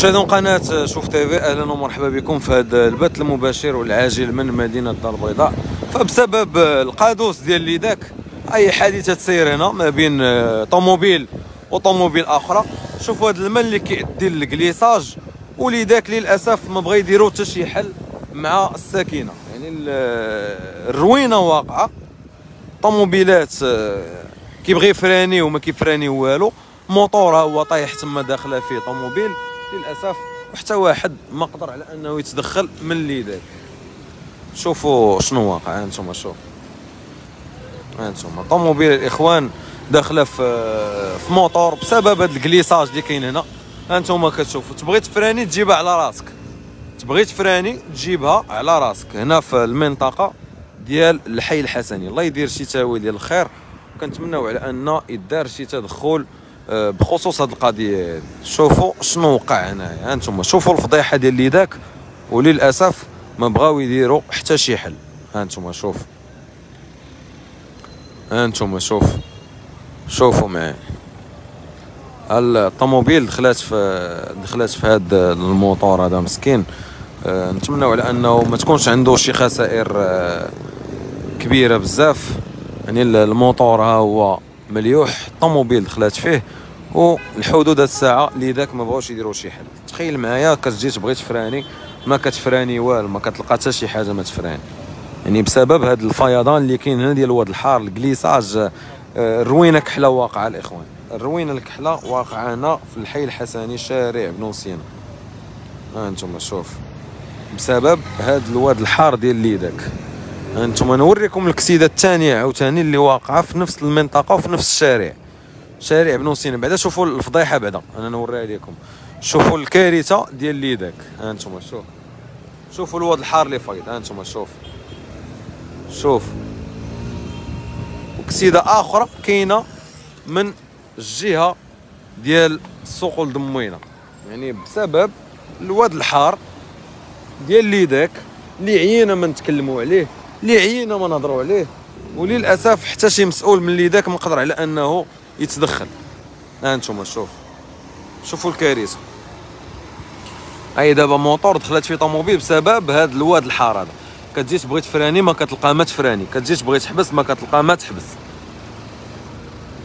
مشاهدي قناة شوف تيفي أهلا ومرحبا بكم في هذا البث المباشر والعاجل من مدينة الدار البيضاء. فبسبب القادوس ديال ليديك أي حادثة سير هنا ما بين طوموبيل وطوموبيل آخرى؟ شوفوا هذا الماء اللي كيؤدي لل glissage وليديك للأسف ما بغا يديروا حتى شي حل مع الساكنة. يعني الروينة واقعة طوموبيلات كيبغي يفراني وما كيفراني والو موطور هو طايح تما داخله فيه طوموبيل. للأسف وحتى واحد ما قدر على أنه يتدخل من اللي دار شوفوا شنو واقع. أنتم شوف. أنتم طوموبيل الإخوان داخلة في في موطور بسبب هذا الكليساج اللي كاين هنا. أنتم كتشوفوا. تبغي تفراني تجيبها على راسك. تبغي تفراني تجيبها على راسك. هنا في المنطقة ديال الحي الحسني. الله يدير شي تاوي ديال الخير. كنتمناو على أن يدار شي تدخل بخصوص هذه القضية شوفوا شنو وقع هنايا. أنتم شوفوا الفضيحة ديال اللي داك وللأسف ما بغاو يديروا حتى شي حل. أنتم شوف. أنتم شوف. شوفوا معايا. الطوموبيل دخلات في دخلات في هذا الموتور هذا مسكين؟ أه نتمنوا على أنه ما تكونش عنده شي خسائر أه كبيرة بزاف. يعني الموتور ها هو مليوح الطوموبيل دخلات فيه. والحدود الساعة لذاك ما بغاوش يديروا شي حل. تخيل معايا كتجي تبغي تفراني ما كتفراني والو ما كتلقى حتى شي حاجة ما تفراني. يعني بسبب هذا الفيضان اللي كاين هنا ديال الواد الحار الكليساج آه، الروينه كحلة واقعة الإخوان. الروينة الكحلة واقعه هنا في الحي الحسني شارع بن سينا ها أنتم شوف. بسبب هذا الواد الحار ديال ليداك. أنتم نوريكم الكسيده الثانية عاوتاني اللي واقعة في نفس المنطقة وفي نفس الشارع. شارع بن سينا بعدا شوفوا الفضيحة بعدا أنا نوريها لكم شوفوا الكارثة ديال ليداك ها أنتم شوف. شوفوا الواد الحار اللي فايض ها أنتم شوف. شوف. وكسيدة آخرى كاينة من الجهة ديال السوق الدموينه يعني بسبب الواد الحار ديال ليداك اللي عيينا ما نتكلموا عليه اللي عيينا ما نهضروا عليه وللأسف حتى شي مسؤول من ليداك ما قدر على أنه يتدخل. ها أنتم شوف. شوفوا الكارثة. اي دابا موطور دخلت في طوموبيل بسبب هذا الواد الحار هذا كتجي تبغي تفراني ما كتلقى ما تفراني كتجي تبغي تحبس ما كتلقى ما تحبس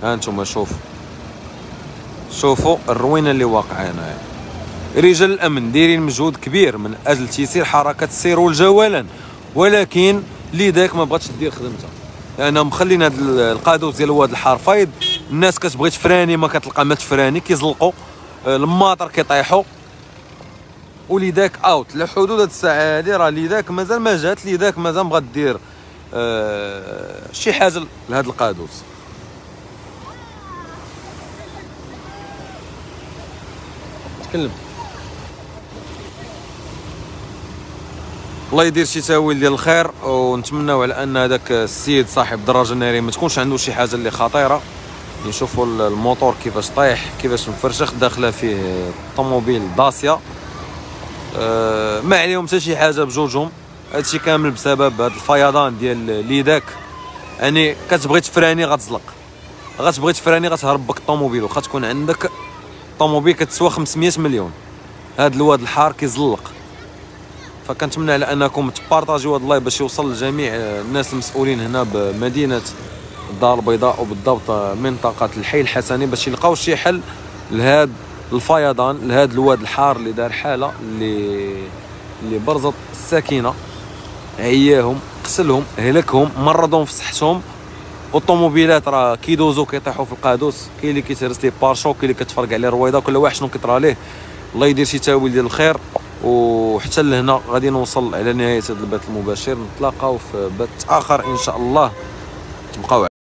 ها أنتم شوف. شوفوا الروينة اللي واقعة هنا رجال الأمن دايرين مجهود كبير من أجل تيسير حركة السير والجولان ولكن ليديك ما بغاتش دير خدمتها. لانهم مخلين هذا القادوس ديال الواد الحار فايض الناس كتبغي تفراني ما كتلقى ما تفراني كيزلقوا آه، الماطر كيطيحوا وليديك اوت لحدود هاد الساعة هادي راه ليديك مازال ما جات ليديك مازال بغات دير آه شي حاجة لهذا القادوس. تكلم. الله يدير شي تاويل ديال الخير ونتمناو على أن هذاك السيد صاحب الدراجة النارية ما تكونش عنده شي حاجة اللي خطيرة. نشوفوا الموتور كيفاش طايح كيفاش مفرشخ داخلة فيه طوموبيل داسيا. أه ما عليهم حتى شي حاجة بجوجهم. هادشي كامل بسبب هاد الفيضان ديال ليديك. يعني كتبغي تفراني غتزلق. غتبغي تفراني غتهرب بك الطوموبيل واخا تكون عندك طوموبيل كتسوى 500 مليون. هاد الواد الحار كيزلق. فكنتمنى على أنكم تبارطاجيو هذا ال live باش يوصل لجميع الناس المسؤولين هنا بمدينة الدار البيضاء وبالضبط منطقة الحي الحسني باش يلقاو شي حل لهذا الفيضان لهذا الواد الحار اللي دار حالة اللي اللي برزت الساكنه عياهم قتلهم هلكهم مرضهم في صحتهم. والطوموبيلات راه كيدوزو كيطيحوا في القادوس. كاين اللي كيتهرس ليه pare-chocs كاين اللي كتفرق عليه الرويضه كل واحد شنو كيطرى ليه الله يدير شي تاويل ديال الخير. وحتى لهنا غادي نوصل على نهاية هذا البث المباشر. نتلاقاو في بث آخر إن شاء الله. تبقاو